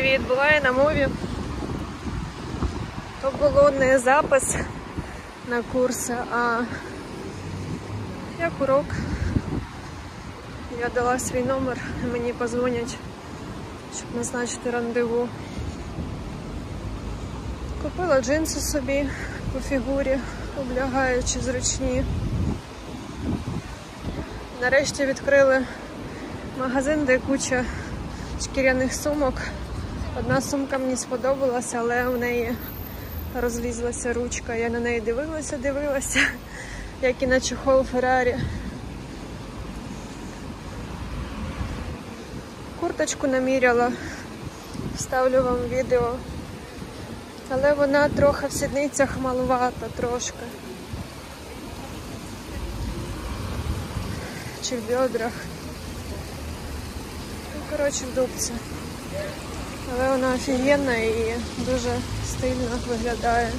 привіт! Була я на мові. То було не запис на курс, а як урок. Я дала свій номер, мені позвонять, щоб назначити рандеву. Купила джинси собі по фігурі, облягаючи зручні. Нарешті відкрили магазин, де куча шкіряних сумок. Одна сумка мені сподобалася, але в неї розлізлася ручка. Я на неї дивилася, дивилася, як і на чохол Феррарі. Курточку наміряла, вставлю вам відео. Але вона трохи в сідницях малувата трошки. Чи в бедрах. Ну, коротше, в дубці. Але вона офігенна і дуже стильно виглядає.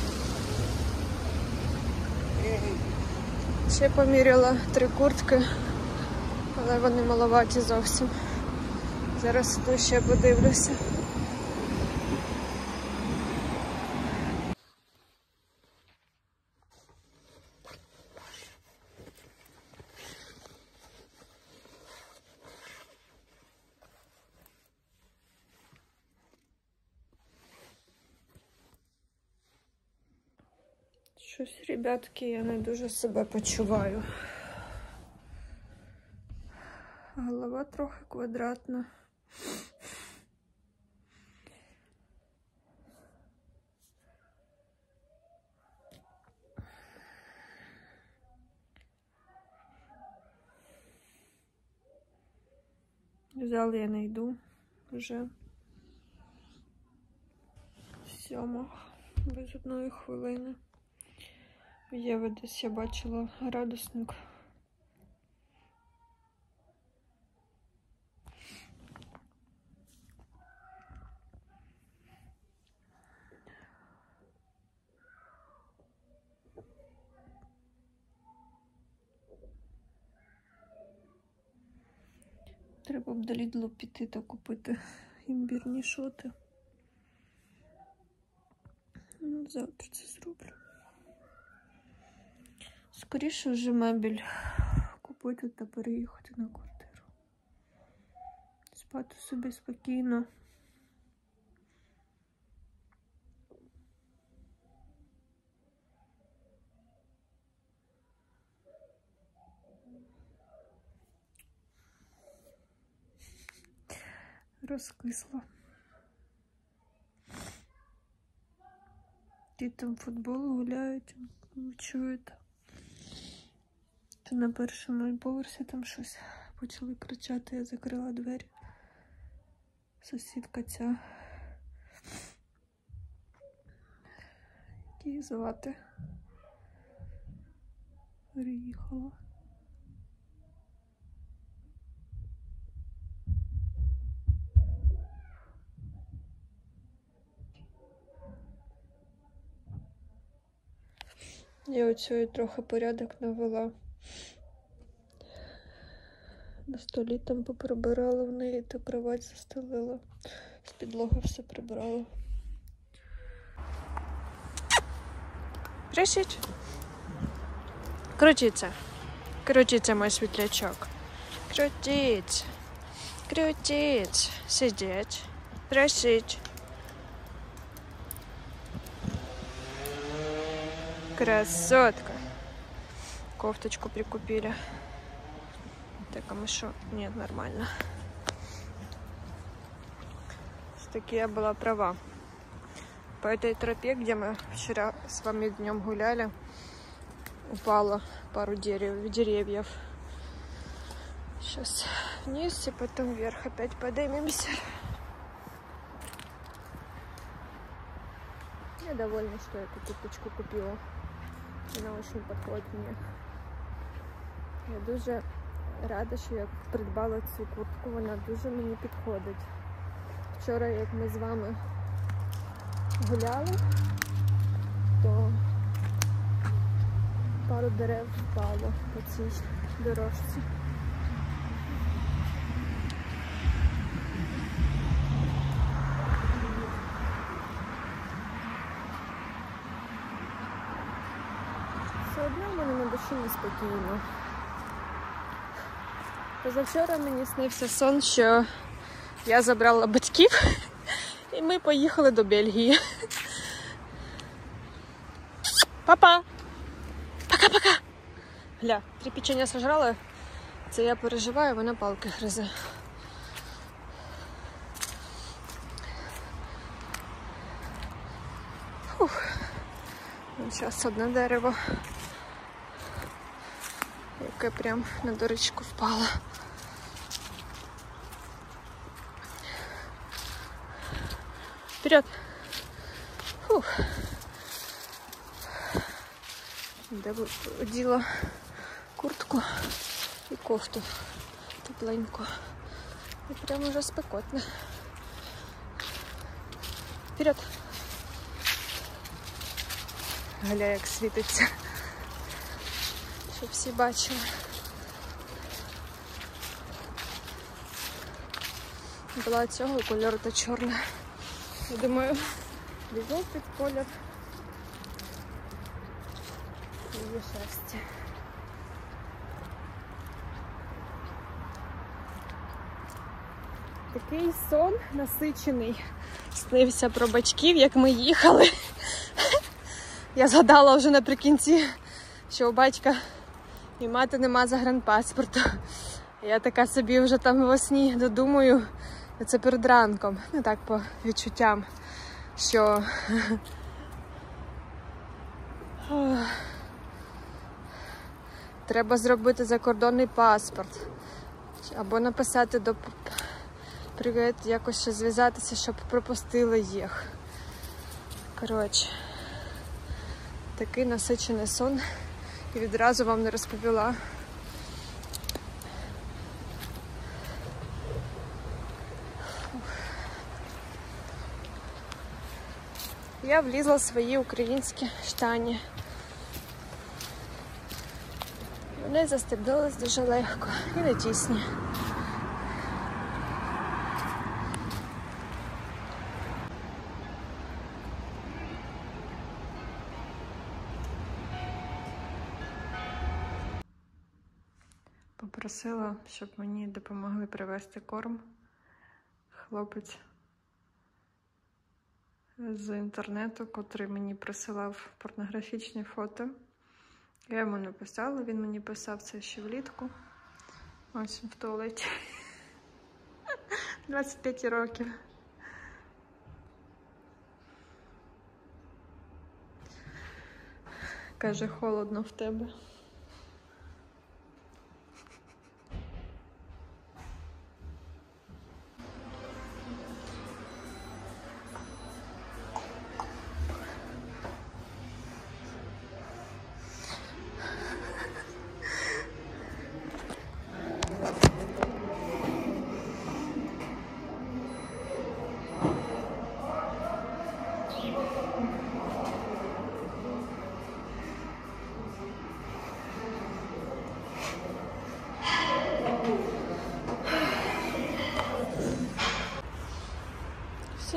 Ще поміряла три куртки, але вони маловаті зовсім. Зараз іду ще подивлюся. Щось, ребятки, я не дуже себе почуваю. Голова трохи квадратна. В зал я не йду вже сьома без одної хвилини. Єви десь я бачила градусник. Треба б до Лідлу піти та купити імбірні шоти. Ну, Завтра це зроблю. Скоріше вже мебіль купити та переїхати на квартиру. Спати собі спокійно. Розкисла. Дітям футбол гуляють, ви чуєте. То на першому поверсі там щось почали кричати, я закрила двері. Сусідка ця. Її звати? Переїхала. Я оцю трохи порядок навела. На столі там поприбирала в неї та кровать застелила. З підлоги все прибрала. Присіть. Крутіться. Крутіться, мой світлячок. Крутіть. Крутіть. Сидіть. Присіть. Красотка. Кофточку прикупили. Так, а мы что? Нет, нормально. Все-таки я была права. По этой тропе, где мы вчера с вами днем гуляли, упало пару дерев, деревьев. Сейчас вниз и потом вверх опять поднимемся. Я довольна, что эту курточку купила. Вона очень підходить мені. Я дуже рада, що я придбала цю куртку, вона дуже мені підходить. Вчора, як ми з вами гуляли, то пару дерев впало по цій дорожці. Все одно в мене на душі неспокійно. Позавчора мені снився сон, що я забрала батьків і ми поїхали до Бельгії. Папа! Пока-пока! Гля, три печення сожрала. Це я переживаю, вона палки гризе. Фух. Зараз одне дерево, яке прям на дорічку впало. Вперед! Фух. Де б оділа куртку і кофту тепленьку. І прям уже спекотно. Вперед! Гля, як світиться. Щоб всі бачили. Була цього кольору та чорна. Я думаю, візьму під колір. Її щастя. Такий сон насичений. Снився про батьків, як ми їхали. Я згадала вже наприкінці, що у батька і мати нема загранпаспорту. Я така собі вже там во сні додумаю, це перед ранком, ну так по відчуттям, що треба зробити закордонний паспорт. Або написати до привіт, якось ще зв'язатися, щоб пропустили їх. Коротше, такий насичений сон і відразу вам не розповіла. Я влізла в свої українські штані. Вони застебнулись дуже легко і не тісні. Попросила, щоб мені допомогли привезти корм. Хлопець з інтернету, котрий мені присилав порнографічні фото. Я йому написала, він мені писав це ще влітку. Ось він в туалеті. 25 років. Каже, холодно в тебе.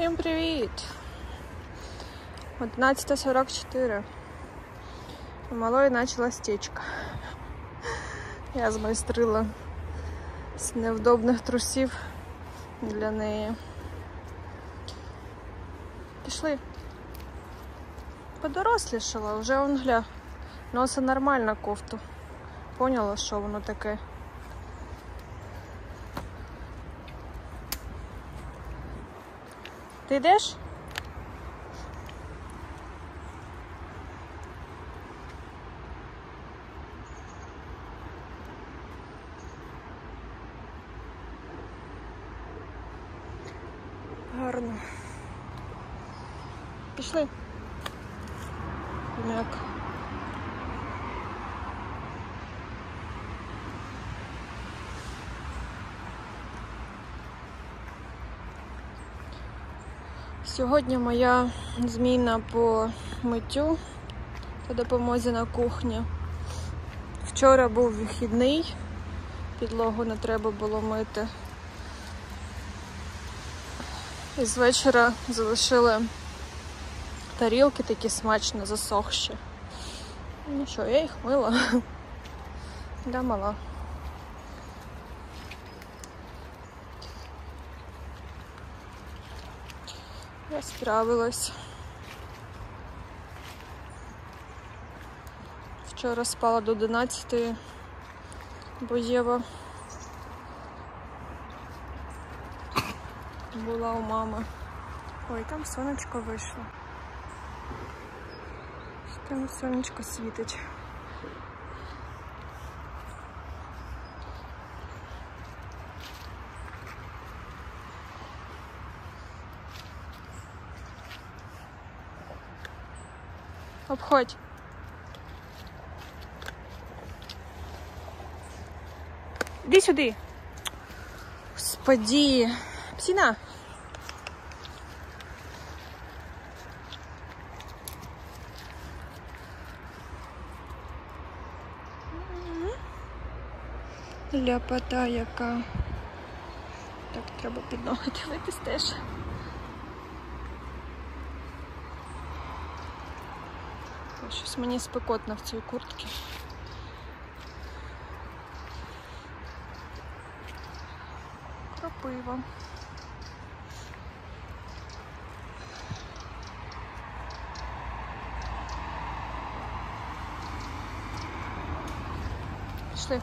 Всім привіт! 11.44. У малої почалась течка. Я змайстрила з невдобних трусів для неї. Пішли. Подорослішала, вже он гля. Носа нормально кофту. Поняла, що воно таке. Ти йдеш? Гарно. Пішли. Як? Сьогодні моя зміна по миттю та допомозі на кухні. Вчора був вихідний, підлогу не треба було мити. І з вечора залишили тарілки такі смачно засохші. Ну що, я їх мила. Да, мала. Я справилась. Вчора спала до 11, бо Єва була у мами. Ой, там сонечко вийшло. Там сонечко світить. Обходь. Іди сюди. Господи. Псина. Ляпота яка. Так, треба під ноги дивитись теж. Щось мені спекотно в цій куртці. Кропива. Пішли.